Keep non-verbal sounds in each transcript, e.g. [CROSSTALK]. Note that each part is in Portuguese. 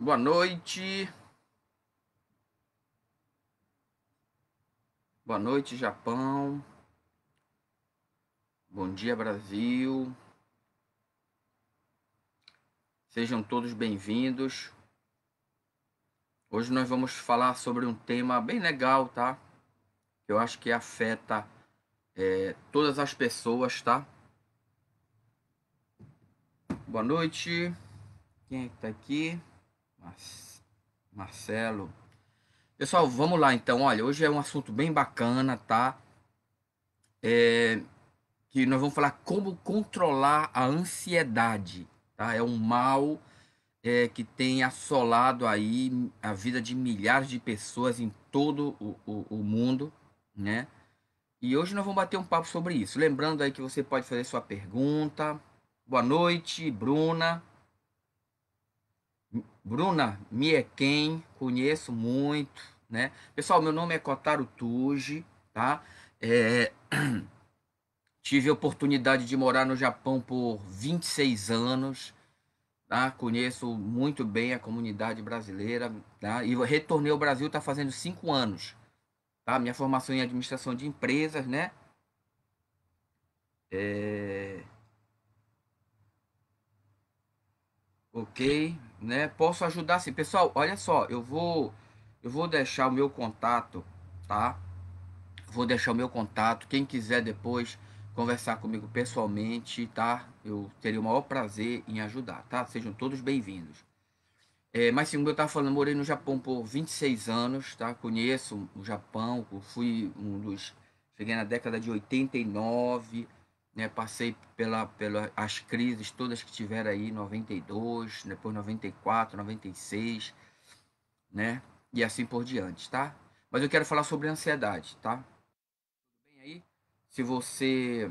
Boa noite. Boa noite, Japão. Bom dia, Brasil. Sejam todos bem-vindos. Hoje nós vamos falar sobre um tema bem legal, tá? Eu acho que afeta é, todas as pessoas, tá? Boa noite. Quem é que tá aqui? Marcelo. Pessoal, vamos lá então. Olha, hoje é um assunto bem bacana, tá? É, que nós vamos falar como controlar a ansiedade, tá? É um mal é, que tem assolado aí a vida de milhares de pessoas em todo o, o, o mundo, né? E hoje nós vamos bater um papo sobre isso. Lembrando aí que você pode fazer sua pergunta. Boa noite, Bruna. Bruna me é conheço muito, né? Pessoal, meu nome é Kotaro Tuji, tá? É... [CLEARS THROAT] Tive a oportunidade de morar no Japão por 26 anos, tá? Conheço muito bem a comunidade brasileira, tá? E retornei ao Brasil, tá fazendo 5 anos, tá? Minha formação em administração de empresas, né? É... Ok, né? Posso ajudar sim. Pessoal, olha só, eu vou eu vou deixar o meu contato, tá? Vou deixar o meu contato. Quem quiser depois conversar comigo pessoalmente, tá? Eu teria o maior prazer em ajudar, tá? Sejam todos bem-vindos. É, mas como eu estava falando, morei no Japão por 26 anos, tá? Conheço o Japão, fui um dos... Cheguei na década de 89, né? Passei pela, pela as crises todas que tiveram aí, 92, depois 94, 96, né? E assim por diante, tá? Mas eu quero falar sobre ansiedade, tá? Aí? Se você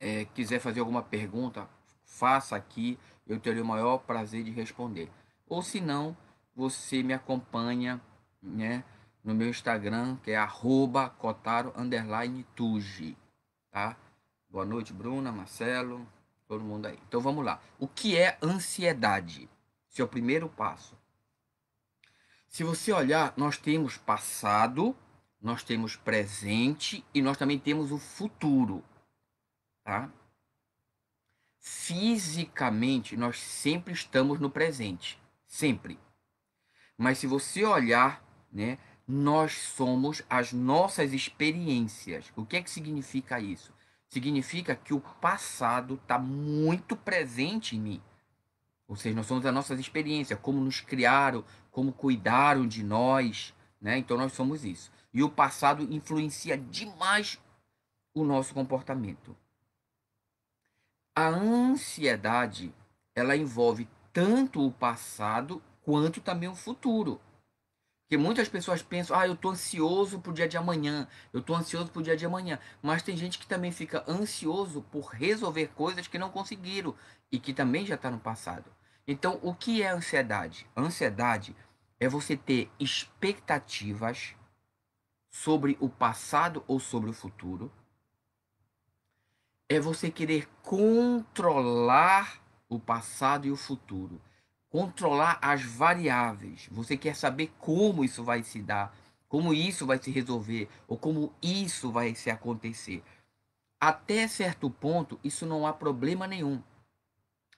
é, quiser fazer alguma pergunta, faça aqui, eu terei o maior prazer de responder. Ou se não, você me acompanha, né? No meu Instagram, que é arroba cotaro underline tuji, tá? Boa noite, Bruna, Marcelo, todo mundo aí. Então vamos lá. O que é ansiedade? Esse é primeiro passo. Se você olhar, nós temos passado, nós temos presente e nós também temos o futuro, tá? Fisicamente, nós sempre estamos no presente, sempre. Mas se você olhar, né, nós somos as nossas experiências. O que é que significa isso? Significa que o passado está muito presente em mim. Ou seja, nós somos as nossas experiências, como nos criaram, como cuidaram de nós, né? Então nós somos isso. E o passado influencia demais o nosso comportamento. A ansiedade, ela envolve tanto o passado quanto também o futuro. Porque muitas pessoas pensam, ah, eu tô ansioso pro dia de amanhã, eu tô ansioso pro dia de amanhã. Mas tem gente que também fica ansioso por resolver coisas que não conseguiram e que também já está no passado. Então, o que é ansiedade? Ansiedade é você ter expectativas sobre o passado ou sobre o futuro. É você querer controlar o passado e o futuro controlar as variáveis. Você quer saber como isso vai se dar, como isso vai se resolver, ou como isso vai se acontecer. Até certo ponto, isso não há problema nenhum,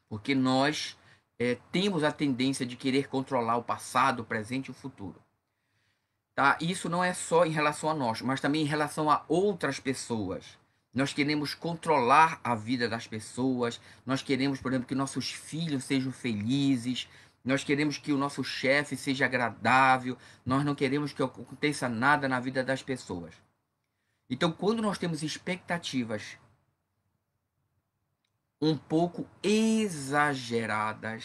porque nós é, temos a tendência de querer controlar o passado, o presente e o futuro. Tá? Isso não é só em relação a nós, mas também em relação a outras pessoas. Nós queremos controlar a vida das pessoas. Nós queremos, por exemplo, que nossos filhos sejam felizes. Nós queremos que o nosso chefe seja agradável. Nós não queremos que aconteça nada na vida das pessoas. Então, quando nós temos expectativas um pouco exageradas,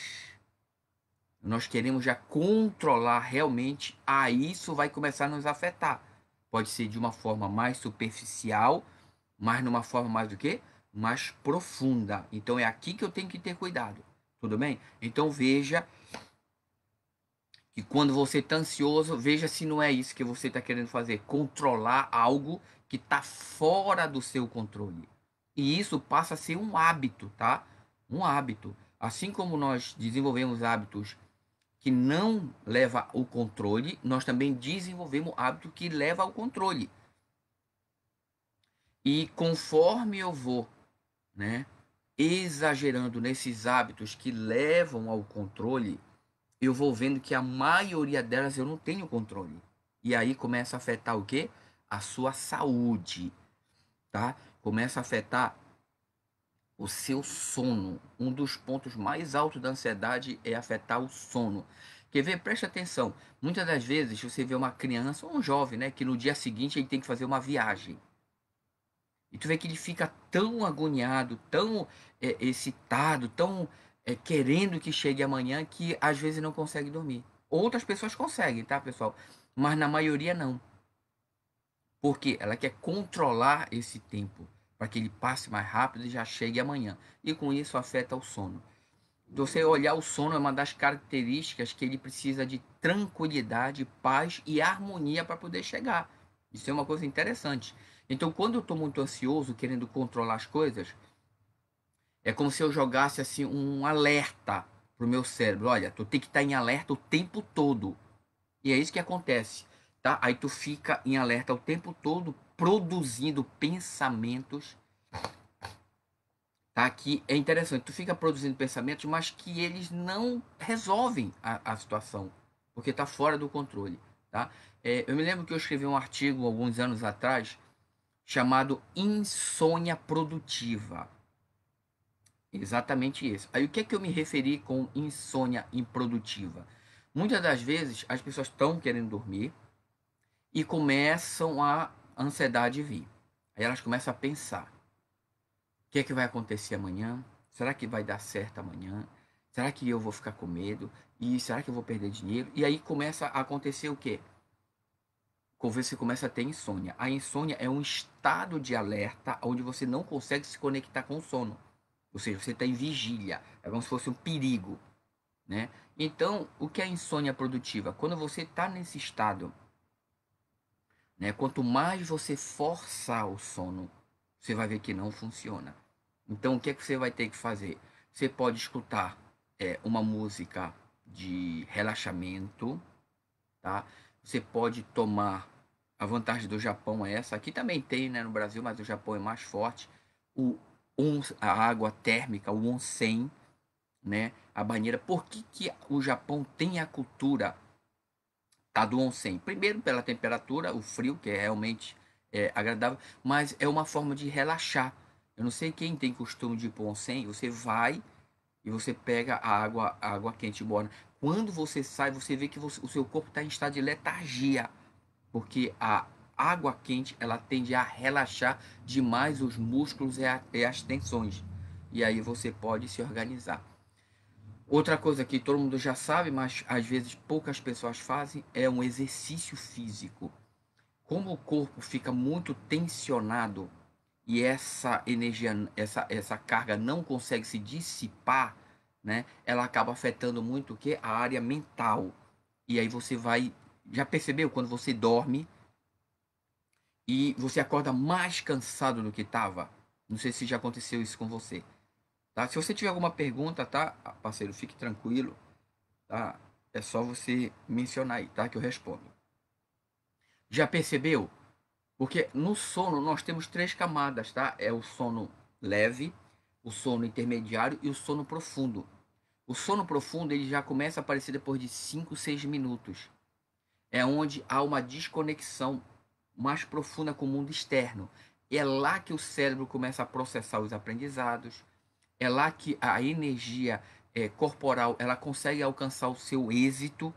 nós queremos já controlar realmente, aí isso vai começar a nos afetar. Pode ser de uma forma mais superficial, mas numa forma mais do que? Mais profunda. Então é aqui que eu tenho que ter cuidado. Tudo bem? Então veja que quando você está ansioso, veja se não é isso que você está querendo fazer. Controlar algo que está fora do seu controle. E isso passa a ser um hábito, tá? Um hábito. Assim como nós desenvolvemos hábitos que não leva o controle, nós também desenvolvemos hábito que leva ao controle. E conforme eu vou, né, exagerando nesses hábitos que levam ao controle, eu vou vendo que a maioria delas eu não tenho controle. E aí começa a afetar o quê? A sua saúde, tá? Começa a afetar o seu sono. Um dos pontos mais altos da ansiedade é afetar o sono. Quer ver? Preste atenção. Muitas das vezes você vê uma criança ou um jovem, né, que no dia seguinte ele tem que fazer uma viagem. E tu vê que ele fica tão agoniado, tão é, excitado, tão é, querendo que chegue amanhã que às vezes não consegue dormir. Outras pessoas conseguem, tá, pessoal? Mas na maioria não. Porque ela quer controlar esse tempo para que ele passe mais rápido e já chegue amanhã. E com isso afeta o sono. Você olhar o sono é uma das características que ele precisa de tranquilidade, paz e harmonia para poder chegar. Isso é uma coisa interessante. Então, quando eu estou muito ansioso, querendo controlar as coisas, é como se eu jogasse assim um alerta pro meu cérebro. Olha, tu tem que estar tá em alerta o tempo todo. E é isso que acontece, tá? Aí tu fica em alerta o tempo todo produzindo pensamentos. Tá? Que é interessante, tu fica produzindo pensamentos, mas que eles não resolvem a, a situação, porque está fora do controle. Tá? É, eu me lembro que eu escrevi um artigo alguns anos atrás chamado Insônia Produtiva. Exatamente isso. Aí o que é que eu me referi com insônia improdutiva? Muitas das vezes as pessoas estão querendo dormir e começam a ansiedade vir. Aí elas começam a pensar: o que é que vai acontecer amanhã? Será que vai dar certo amanhã? Será que eu vou ficar com medo? E será que eu vou perder dinheiro? E aí começa a acontecer o quê? Você começa a ter insônia. A insônia é um estado de alerta onde você não consegue se conectar com o sono. Ou seja, você está em vigília. É como se fosse um perigo. Né? Então, o que é insônia produtiva? Quando você está nesse estado né? Quanto mais você forçar o sono, você vai ver que não funciona. Então, o que, é que você vai ter que fazer? Você pode escutar é, uma música de relaxamento, tá? Você pode tomar a vantagem do Japão é essa. Aqui também tem, né, no Brasil, mas o Japão é mais forte. O a água térmica, o onsen, né, a banheira. Por que, que o Japão tem a cultura a do onsen. Primeiro pela temperatura, o frio, que é realmente é, agradável, mas é uma forma de relaxar. Eu não sei quem tem costume de ir para onsen, você vai e você pega a água, a água quente embora. Quando você sai, você vê que você, o seu corpo está em estado de letargia, porque a água quente ela tende a relaxar demais os músculos e, a, e as tensões. E aí você pode se organizar. Outra coisa que todo mundo já sabe, mas às vezes poucas pessoas fazem, é um exercício físico. Como o corpo fica muito tensionado e essa energia, essa, essa carga não consegue se dissipar, né? Ela acaba afetando muito o que? A área mental. E aí você vai. Já percebeu quando você dorme e você acorda mais cansado do que estava? Não sei se já aconteceu isso com você. Tá? Se você tiver alguma pergunta, tá, parceiro, fique tranquilo, tá? É só você mencionar aí, tá? Que eu respondo. Já percebeu? Porque no sono nós temos três camadas, tá? É o sono leve, o sono intermediário e o sono profundo. O sono profundo ele já começa a aparecer depois de 5, 6 minutos. É onde há uma desconexão mais profunda com o mundo externo. É lá que o cérebro começa a processar os aprendizados, é lá que a energia é, corporal ela consegue alcançar o seu êxito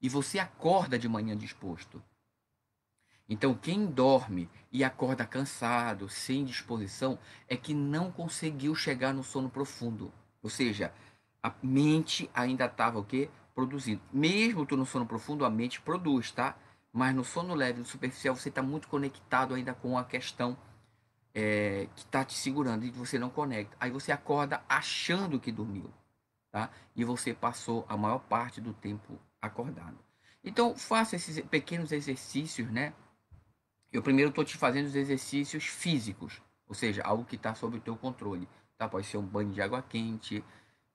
e você acorda de manhã disposto. Então, quem dorme e acorda cansado, sem disposição, é que não conseguiu chegar no sono profundo. Ou seja, a mente ainda estava o quê? Produzindo. Mesmo tu no sono profundo, a mente produz, tá? Mas no sono leve, no superficial, você está muito conectado ainda com a questão é, que está te segurando e você não conecta. Aí você acorda achando que dormiu, tá? E você passou a maior parte do tempo acordado. Então faça esses pequenos exercícios, né? Eu primeiro estou te fazendo os exercícios físicos, ou seja, algo que está sob o teu controle. Tá? Pode ser um banho de água quente,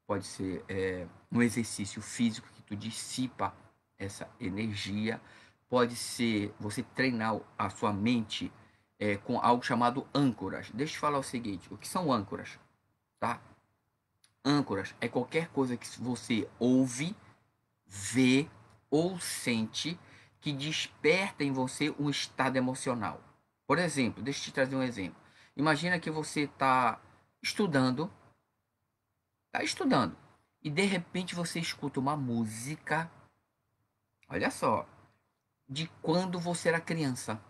pode ser é, um exercício físico que tu dissipa essa energia, pode ser você treinar a sua mente é, com algo chamado âncoras. Deixa eu te falar o seguinte: o que são âncoras? Tá? Âncoras é qualquer coisa que você ouve, vê ou sente que desperta em você um estado emocional. Por exemplo, deixa eu te trazer um exemplo. Imagina que você está estudando, está estudando, e de repente você escuta uma música, olha só, de quando você era criança.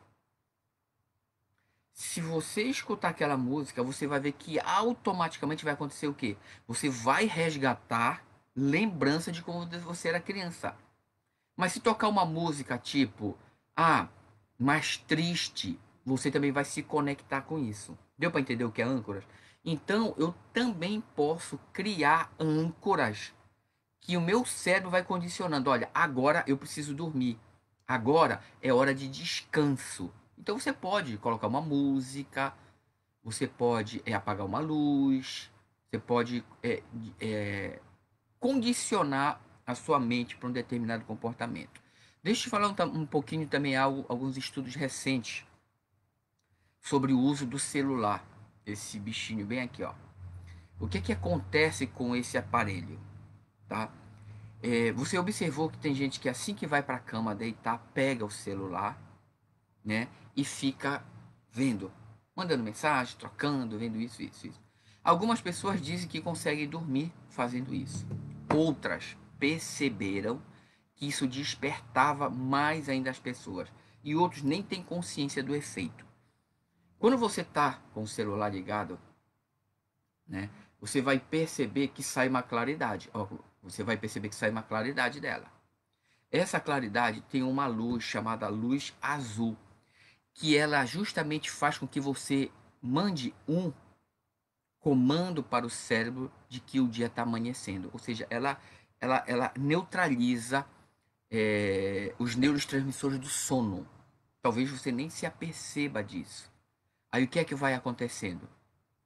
Se você escutar aquela música, você vai ver que automaticamente vai acontecer o quê? Você vai resgatar lembrança de quando você era criança. Mas se tocar uma música tipo, ah, mais triste, você também vai se conectar com isso. Deu para entender o que é âncoras? Então, eu também posso criar âncoras que o meu cérebro vai condicionando. Olha, agora eu preciso dormir. Agora é hora de descanso. Então você pode colocar uma música, você pode é, apagar uma luz, você pode é, é, condicionar a sua mente para um determinado comportamento. Deixa eu te falar um, um pouquinho também algo, alguns estudos recentes sobre o uso do celular. Esse bichinho bem aqui, ó. O que que acontece com esse aparelho, tá? É, você observou que tem gente que assim que vai para a cama deitar, pega o celular, né? E fica vendo, mandando mensagem, trocando, vendo isso, isso, isso. Algumas pessoas dizem que conseguem dormir fazendo isso. Outras perceberam que isso despertava mais ainda as pessoas. E outros nem têm consciência do efeito. Quando você está com o celular ligado, né, você vai perceber que sai uma claridade. Você vai perceber que sai uma claridade dela. Essa claridade tem uma luz chamada luz azul, que ela justamente faz com que você mande um comando para o cérebro de que o dia está amanhecendo. Ou seja, ela, ela, ela neutraliza é, os neurotransmissores do sono. Talvez você nem se aperceba disso. Aí o que é que vai acontecendo?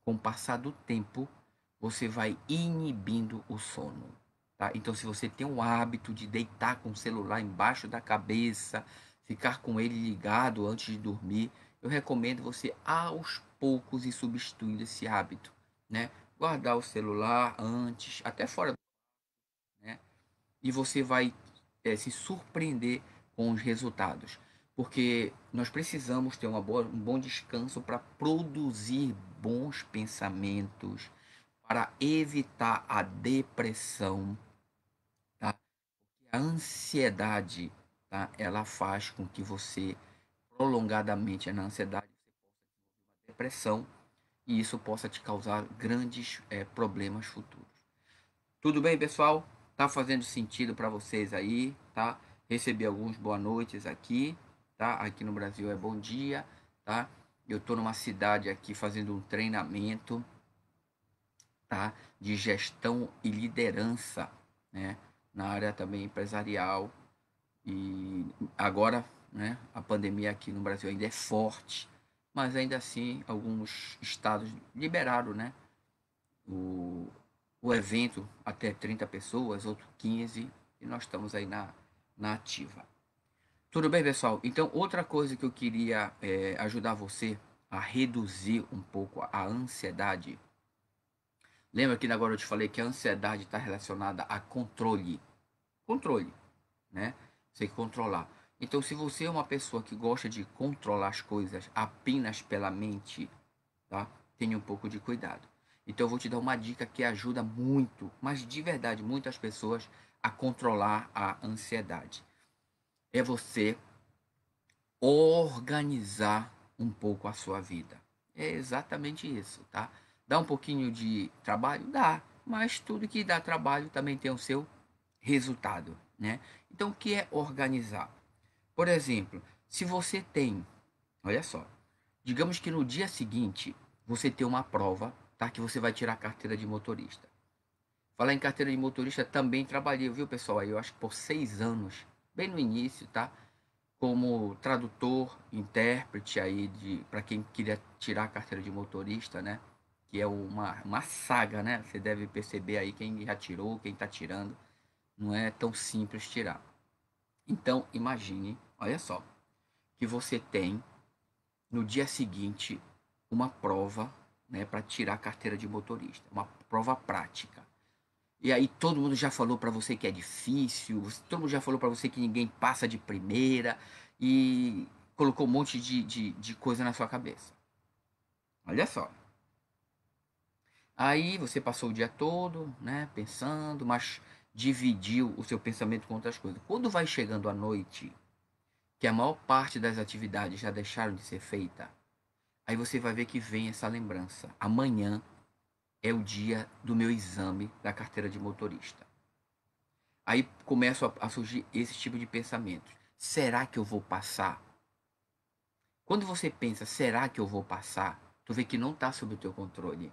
Com o passar do tempo, você vai inibindo o sono. Tá? Então, se você tem o hábito de deitar com o celular embaixo da cabeça, ficar com ele ligado antes de dormir, eu recomendo você aos poucos ir substituindo esse hábito, né? Guardar o celular antes, até fora? E você vai é, se surpreender com os resultados porque nós precisamos ter uma boa, um bom descanso para produzir bons pensamentos, para evitar a depressão, tá? A ansiedade, tá? Ela faz com que você prolongadamente na ansiedade você possa desenvolver uma depressão e isso possa te causar grandes é, problemas futuros. Tudo bem, pessoal? Tá fazendo sentido para vocês aí, tá? Recebi alguns boa noites aqui tá? Aqui no Brasil é bom dia, tá? Eu tô numa cidade aqui fazendo um treinamento, tá? De gestão e liderança, né? Na área também empresarial. E agora, né? A pandemia aqui no Brasil ainda é forte, mas ainda assim alguns estados liberaram, né? O, o evento até 30 pessoas, outro 15, e nós estamos aí na, na ativa. Tudo bem, pessoal? Então, outra coisa que eu queria é, ajudar você a reduzir um pouco a ansiedade. Lembra que agora eu te falei que a ansiedade está relacionada a controle. Controle, né? Você controlar. Então, se você é uma pessoa que gosta de controlar as coisas apenas pela mente, tá? Tenha um pouco de cuidado. Então, eu vou te dar uma dica que ajuda muito, mas de verdade, muitas pessoas a controlar a ansiedade é você organizar um pouco a sua vida. É exatamente isso, tá? Dá um pouquinho de trabalho? Dá, mas tudo que dá trabalho também tem o seu resultado, né? Então, o que é organizar? Por exemplo, se você tem, olha só, digamos que no dia seguinte você tem uma prova, tá? Que você vai tirar a carteira de motorista. Falar em carteira de motorista, também trabalhei, viu, pessoal? Aí eu acho que por seis anos bem no início, tá? Como tradutor, intérprete aí de para quem queria tirar a carteira de motorista, né? que é uma, uma saga, né? Você deve perceber aí quem já tirou, quem está tirando. Não é tão simples tirar. Então, imagine, olha só, que você tem no dia seguinte uma prova né, para tirar a carteira de motorista, uma prova prática. E aí todo mundo já falou para você que é difícil, todo mundo já falou para você que ninguém passa de primeira e colocou um monte de, de, de coisa na sua cabeça. Olha só. Aí você passou o dia todo, né, pensando, mas dividiu o seu pensamento com outras coisas. Quando vai chegando a noite, que a maior parte das atividades já deixaram de ser feita, aí você vai ver que vem essa lembrança. Amanhã é o dia do meu exame da carteira de motorista. Aí começam a, surgir esse tipo de pensamentos. Será que eu vou passar? Quando você pensa, será que eu vou passar? Tu vê que não está sob o teu controle.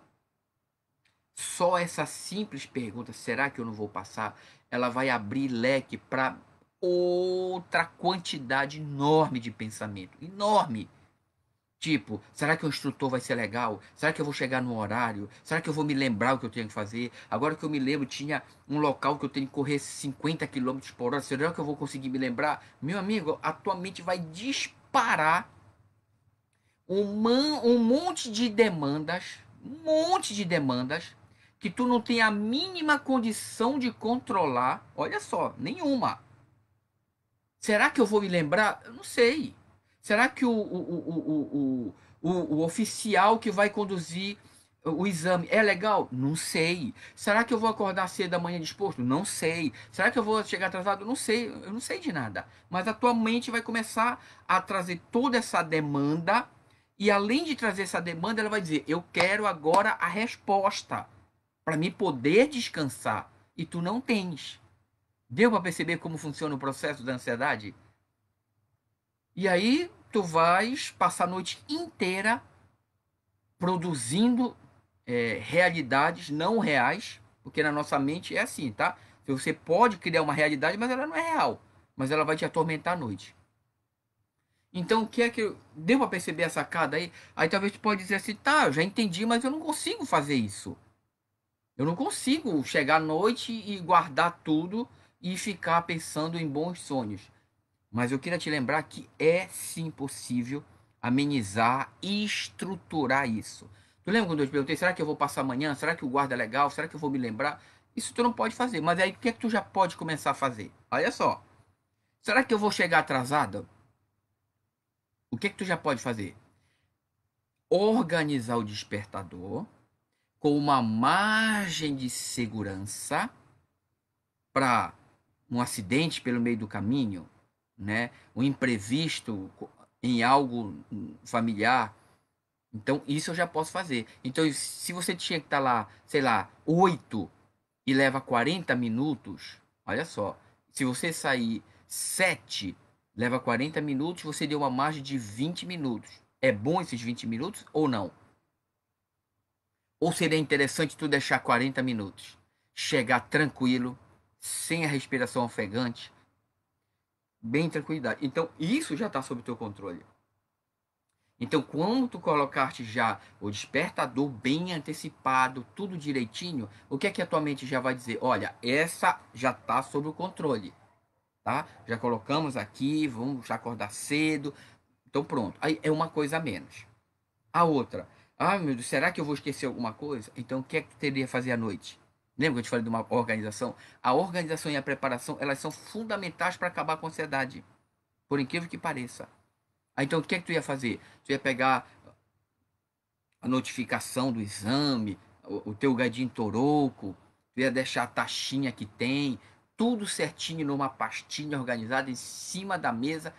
Só essa simples pergunta, será que eu não vou passar? Ela vai abrir leque para outra quantidade enorme de pensamento. Enorme. Tipo, será que o instrutor vai ser legal? Será que eu vou chegar no horário? Será que eu vou me lembrar o que eu tenho que fazer? Agora que eu me lembro, tinha um local que eu tenho que correr 50 km por hora. Será que eu vou conseguir me lembrar? Meu amigo, a tua mente vai disparar um, um monte de demandas, um monte de demandas que tu não tem a mínima condição de controlar. Olha só, nenhuma. Será que eu vou me lembrar? Eu não sei. Será que o, o, o, o, oficial que vai conduzir o exame é legal? Não sei. Será que eu vou acordar cedo da manhã disposto? Não sei. Será que eu vou chegar atrasado? Não sei. Eu não sei de nada. Mas a tua mente vai começar a trazer toda essa demanda. E além de trazer essa demanda, ela vai dizer: Eu quero agora a resposta para me poder descansar. E tu não tens. Deu para perceber como funciona o processo da ansiedade? E aí tu vais passar a noite inteira produzindo é, realidades não reais, porque na nossa mente é assim, tá? Você pode criar uma realidade, mas ela não é real, mas ela vai te atormentar à noite. Então, o que é que deu para perceber a sacada aí? Aí talvez tu pode dizer assim, tá, eu já entendi, mas eu não consigo fazer isso. Eu não consigo chegar à noite e guardar tudo e ficar pensando em bons sonhos. Mas eu queria te lembrar que é sim possível amenizar e estruturar isso. Tu lembra quando eu te perguntei, será que eu vou passar amanhã? Será que o guarda é legal? Será que eu vou me lembrar? Isso tu não pode fazer. Mas aí o que é que tu já pode começar a fazer? Olha só. Será que eu vou chegar atrasado? O que é que tu já pode fazer? Organizar o despertador com uma margem de segurança para um acidente pelo meio do caminho, né? Um imprevisto em algo familiar. Então, isso eu já posso fazer. Então, se você tinha que estar lá, sei lá, 8 e leva 40 minutos, olha só. Se você sair 7, leva 40 minutos, você deu uma margem de 20 minutos. É bom esses 20 minutos ou não? Ou seria interessante tu deixar 40 minutos? Chegar tranquilo, sem a respiração ofegante, bem tranquilidade. Então, isso já está sob teu controle. Então, quando tu colocaste já o despertador bem antecipado, tudo direitinho, o que é que a tua mente já vai dizer? Olha, essa já está sob o controle, tá? Já colocamos aqui, vamos acordar cedo. Então, pronto. Aí é uma coisa a menos. A outra, ah, meu Deus, será que eu vou esquecer alguma coisa? Então, o que é que tu teria que fazer à noite? Lembra que eu te falei de uma organização? A organização e a preparação, elas são fundamentais para acabar com a ansiedade. Por incrível que pareça. Então, o que é que tu ia fazer? Tu ia pegar a notificação do exame, o, o teu gadinho toroco, tu ia deixar a taxinha que tem, tudo certinho numa pastinha organizada em cima da mesa,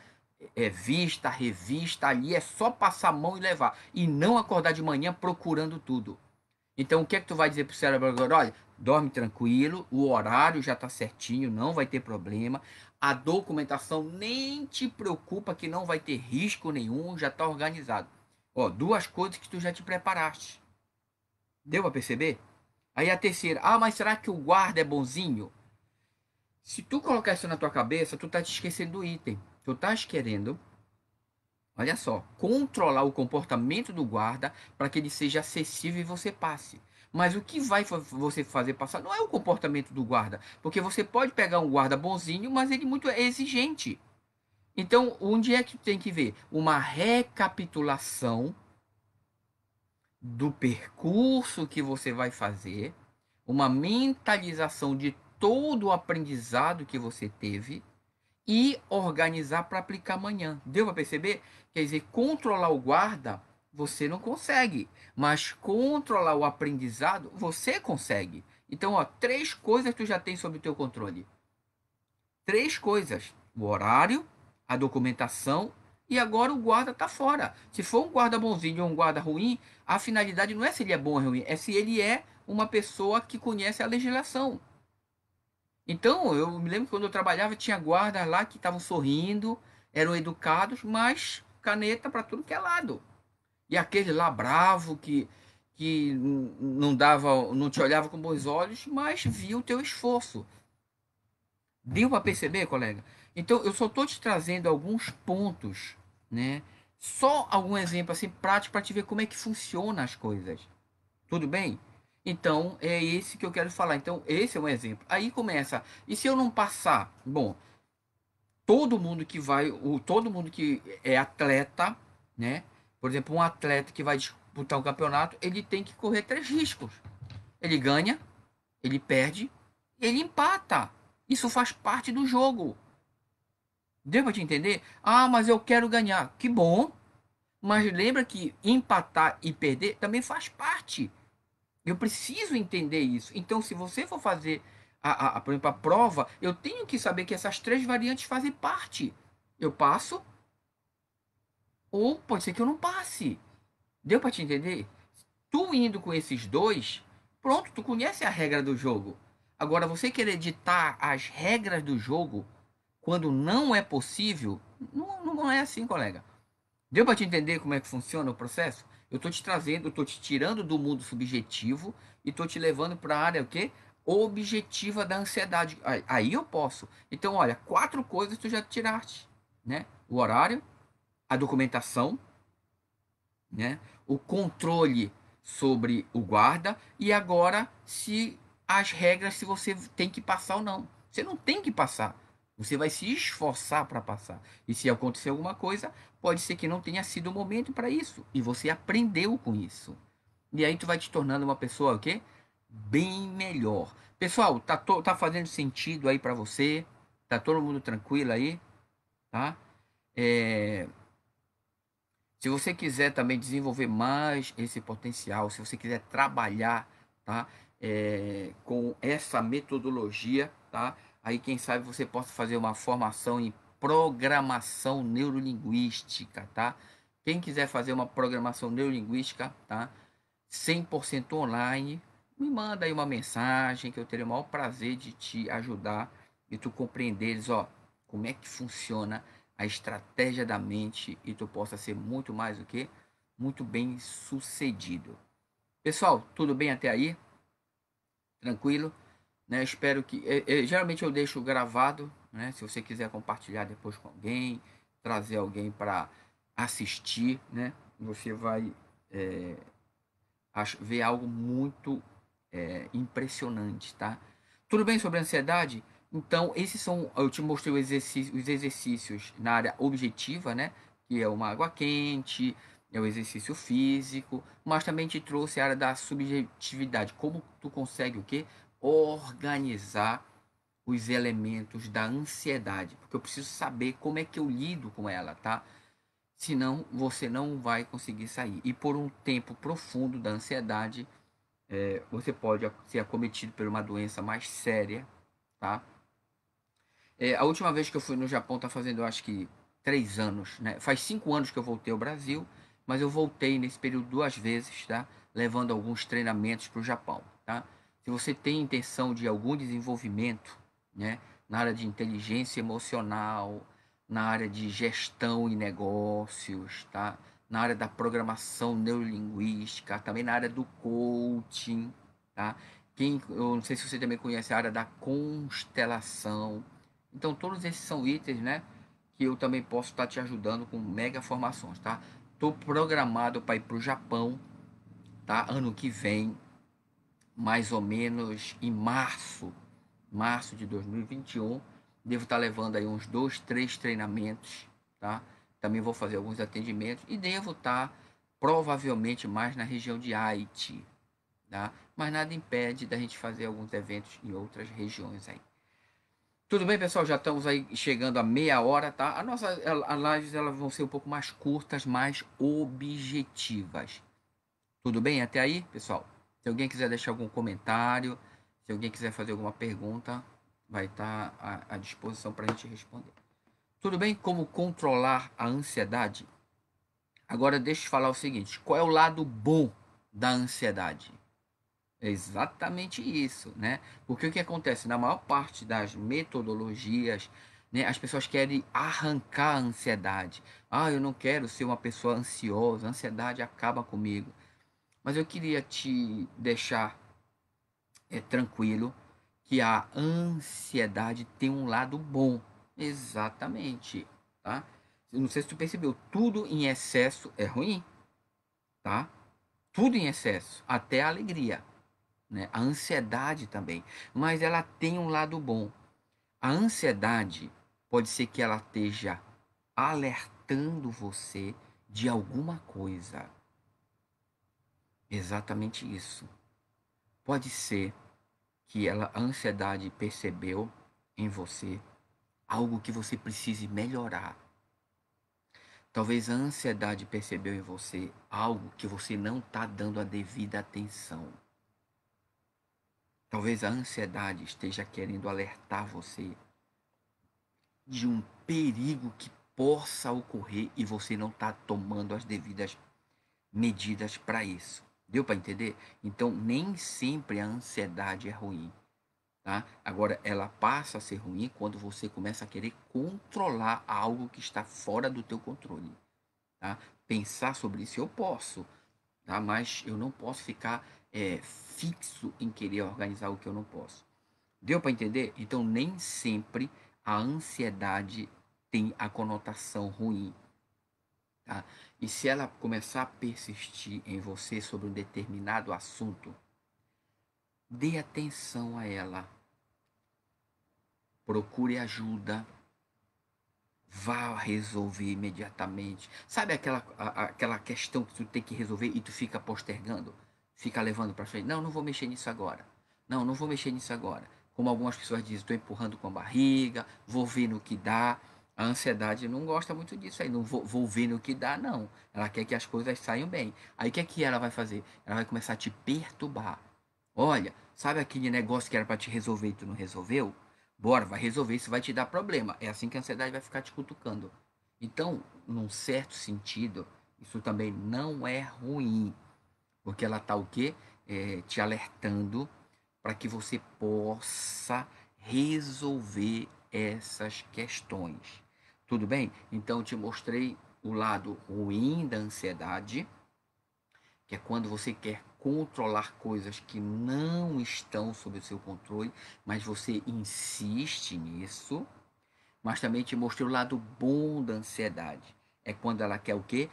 é vista, revista, ali é só passar a mão e levar. E não acordar de manhã procurando tudo. Então, o que é que tu vai dizer pro cérebro agora? Olha, dorme tranquilo, o horário já está certinho, não vai ter problema. A documentação nem te preocupa que não vai ter risco nenhum, já está organizado. Ó, duas coisas que tu já te preparaste. Deu para perceber? Aí a terceira, ah, mas será que o guarda é bonzinho? Se tu colocar isso na tua cabeça, tu tá te esquecendo do item. Tu estás querendo Olha só, controlar o comportamento do guarda para que ele seja acessível e você passe. Mas o que vai você fazer passar não é o comportamento do guarda, porque você pode pegar um guarda bonzinho, mas ele muito exigente. Então, onde é que tem que ver? Uma recapitulação do percurso que você vai fazer, uma mentalização de todo o aprendizado que você teve e organizar para aplicar amanhã. Deu para perceber? Quer dizer, controlar o guarda você não consegue, mas controlar o aprendizado você consegue. Então, ó, três coisas tu já tem sob o teu controle. Três coisas: o horário, a documentação e agora o guarda tá fora. Se for um guarda bonzinho ou um guarda ruim, a finalidade não é se ele é bom ou ruim, é se ele é uma pessoa que conhece a legislação. Então, eu me lembro que quando eu trabalhava, tinha guardas lá que estavam sorrindo, eram educados, mas caneta para tudo que é lado. E aquele lá bravo que, que não dava, não te olhava com bons olhos, mas via o teu esforço. Deu para perceber, colega? Então, eu só estou te trazendo alguns pontos, né? Só algum exemplo assim prático para te ver como é que funciona as coisas. Tudo bem? Então, é esse que eu quero falar. Então, esse é um exemplo. Aí começa. E se eu não passar? Bom, todo mundo que vai, o, todo mundo que é atleta, né? Por exemplo, um atleta que vai disputar um campeonato, ele tem que correr três riscos. Ele ganha, ele perde, ele empata. Isso faz parte do jogo. Deu para te entender? Ah, mas eu quero ganhar. Que bom. Mas lembra que empatar e perder também faz parte. Eu preciso entender isso. Então, se você for fazer a, a, por exemplo, a prova, eu tenho que saber que essas três variantes fazem parte. Eu passo, ou pode ser que eu não passe. Deu para te entender? Tu indo com esses dois, pronto, tu conhece a regra do jogo. Agora, você querer editar as regras do jogo quando não é possível, não, não é assim, colega. Deu para te entender como é que funciona o processo? Eu estou te trazendo, estou te tirando do mundo subjetivo e estou te levando para a área o quê? Objetiva da ansiedade. Aí eu posso. Então, olha, quatro coisas tu já tiraste, né? O horário, a documentação, né? O controle sobre o guarda e agora se as regras se você tem que passar ou não. Você não tem que passar. Você vai se esforçar para passar. E se acontecer alguma coisa, pode ser que não tenha sido o momento para isso. E você aprendeu com isso. E aí tu vai te tornando uma pessoa o quê? Bem melhor. Pessoal, tá, tá fazendo sentido aí para você? Tá todo mundo tranquilo aí? Tá? É... Se você quiser também desenvolver mais esse potencial, se você quiser trabalhar, tá? É... com essa metodologia, tá? Aí, quem sabe você possa fazer uma formação em programação neurolinguística, tá? Quem quiser fazer uma programação neurolinguística, tá? 100% online, me manda aí uma mensagem que eu terei o maior prazer de te ajudar e tu compreenderes, ó, como é que funciona a estratégia da mente e tu possa ser muito mais do que muito bem sucedido. Pessoal, tudo bem até aí? Tranquilo? Né? Espero que. É, é, geralmente eu deixo gravado, né? Se você quiser compartilhar depois com alguém, trazer alguém para assistir, né? Você vai é, ver algo muito é, impressionante, tá? Tudo bem sobre ansiedade? Então, esses são. Eu te mostrei os exercícios na área objetiva, né? Que é uma água quente, é o exercício físico, mas também te trouxe a área da subjetividade. Como tu consegue o quê? organizar os elementos da ansiedade, porque eu preciso saber como é que eu lido com ela, tá? Senão você não vai conseguir sair. E por um tempo profundo da ansiedade, é, você pode ser acometido por uma doença mais séria, tá? É, a última vez que eu fui no Japão tá fazendo, eu acho que três anos, né? Faz cinco anos que eu voltei ao Brasil, mas eu voltei nesse período duas vezes, tá? Levando alguns treinamentos para o Japão, tá? se você tem intenção de algum desenvolvimento, né, na área de inteligência emocional, na área de gestão e negócios, tá? Na área da programação neurolinguística, também na área do coaching, tá? Quem, eu não sei se você também conhece a área da constelação. Então, todos esses são itens, né? que eu também posso estar te ajudando com mega formações, tá? Tô programado para ir para o Japão, tá? Ano que vem, mais ou menos em março, março de 2021. Devo estar levando aí uns dois, três treinamentos, tá? Também vou fazer alguns atendimentos e devo estar provavelmente mais na região de Haiti, tá? Mas nada impede da gente fazer alguns eventos em outras regiões aí. Tudo bem, pessoal? Já estamos aí chegando a meia hora, tá? A nossa lives elas vão ser um pouco mais curtas, mais objetivas. Tudo bem até aí, pessoal? Se alguém quiser deixar algum comentário, se alguém quiser fazer alguma pergunta, vai estar à, à disposição para a gente responder. Tudo bem? Como controlar a ansiedade? Agora deixa eu falar o seguinte: qual é o lado bom da ansiedade? Exatamente isso, né? Porque o que acontece na maior parte das metodologias, né, as pessoas querem arrancar a ansiedade. Ah, eu não quero ser uma pessoa ansiosa, a ansiedade acaba comigo. Mas eu queria te deixar é, tranquilo que a ansiedade tem um lado bom. Exatamente, tá? Não sei se tu percebeu, tudo em excesso é ruim, tá? Tudo em excesso, até a alegria né? a ansiedade também. Mas ela tem um lado bom. A ansiedade pode ser que ela esteja alertando você de alguma coisa. Exatamente isso. Pode ser que ela, a ansiedade percebeu em você algo que você precise melhorar. Talvez a ansiedade percebeu em você algo que você não está dando a devida atenção. Talvez a ansiedade esteja querendo alertar você de um perigo que possa ocorrer e você não está tomando as devidas medidas para isso. Deu para entender? Então, nem sempre a ansiedade é ruim. Tá? Agora, ela passa a ser ruim quando você começa a querer controlar algo que está fora do teu controle. Tá? Pensar sobre isso eu posso, tá? mas eu não posso ficar é, fixo em querer organizar o que eu não posso. Deu para entender? Então, nem sempre a ansiedade tem a conotação ruim. Tá? E se ela começar a persistir em você sobre um determinado assunto, dê atenção a ela. Procure ajuda. Vá resolver imediatamente. Sabe aquela, a, aquela questão que tu tem que resolver e tu fica postergando? fica levando para frente. Não, não vou mexer nisso agora. Não, não vou mexer nisso agora. Como algumas pessoas dizem, estou empurrando com a barriga, vou ver no que dá. A ansiedade não gosta muito disso aí, não vou, vou ver no que dá, não. Ela quer que as coisas saiam bem. Aí o que é que ela vai fazer? Ela vai começar a te perturbar. Olha, sabe aquele negócio que era para te resolver e tu não resolveu? Bora, vai resolver, isso vai te dar problema. É assim que a ansiedade vai ficar te cutucando. Então, num certo sentido, isso também não é ruim. Porque ela está o quê? É, te alertando para que você possa resolver essas questões. Tudo bem? Então, te mostrei o lado ruim da ansiedade, que é quando você quer controlar coisas que não estão sob o seu controle, mas você insiste nisso. Mas também te mostrei o lado bom da ansiedade. É quando ela quer o quê?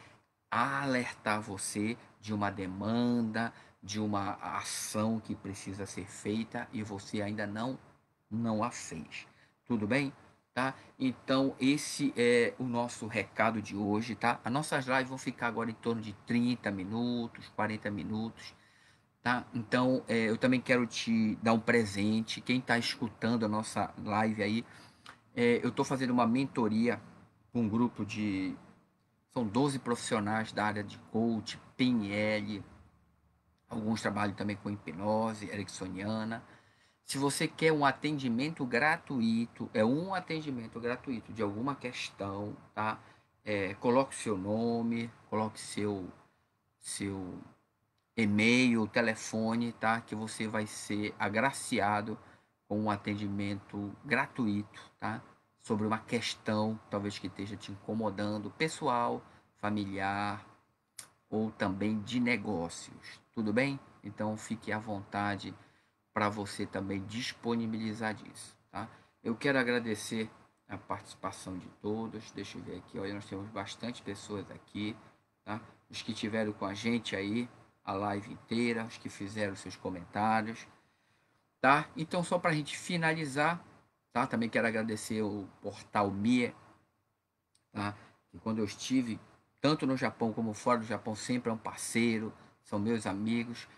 Alertar você de uma demanda, de uma ação que precisa ser feita e você ainda não não a fez. Tudo bem? Tá? Então, esse é o nosso recado de hoje, tá? As nossas lives vão ficar agora em torno de 30 minutos, 40 minutos, tá? Então, é, eu também quero te dar um presente. Quem está escutando a nossa live aí, é, eu estou fazendo uma mentoria com um grupo de são 12 profissionais da área de coach, PNL, alguns trabalham também com hipnose ericksoniana. Se você quer um atendimento gratuito, é um atendimento gratuito de alguma questão, tá? É, coloque seu nome, coloque seu seu e-mail, telefone, tá? Que você vai ser agraciado com um atendimento gratuito, tá? sobre uma questão talvez que esteja te incomodando, pessoal, familiar ou também de negócios. Tudo bem? Então fique à vontade para você também disponibilizar disso, tá? Eu quero agradecer a participação de todos. Deixa eu ver aqui, olha, nós temos bastante pessoas aqui, tá? Os que tiveram com a gente aí a live inteira, os que fizeram seus comentários, tá? Então, só para a gente finalizar, tá? Também quero agradecer o portal Mie, tá? Que quando eu estive tanto no Japão como fora do Japão sempre é um parceiro, são meus amigos.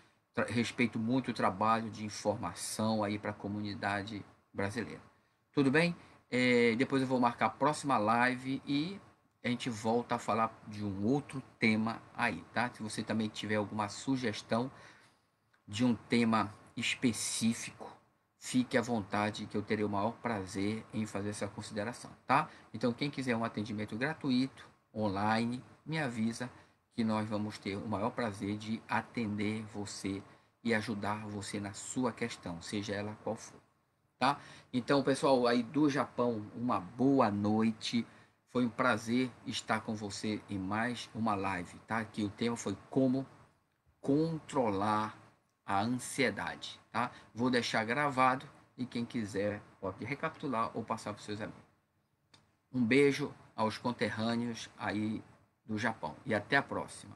Respeito muito o trabalho de informação aí para a comunidade brasileira. Tudo bem? É, depois eu vou marcar a próxima live e a gente volta a falar de um outro tema aí, tá? Se você também tiver alguma sugestão de um tema específico, fique à vontade que eu terei o maior prazer em fazer essa consideração, tá? Então, quem quiser um atendimento gratuito, online, me avisa que nós vamos ter o maior prazer de atender você e ajudar você na sua questão, seja ela qual for tá? Então, pessoal, aí do Japão, uma boa noite. Foi um prazer estar com você em mais uma live, tá? Que o tema foi como controlar a ansiedade, tá? Vou deixar gravado e quem quiser pode recapitular ou passar para os seus amigos. Um beijo aos conterrâneos aí do Japão e até a próxima.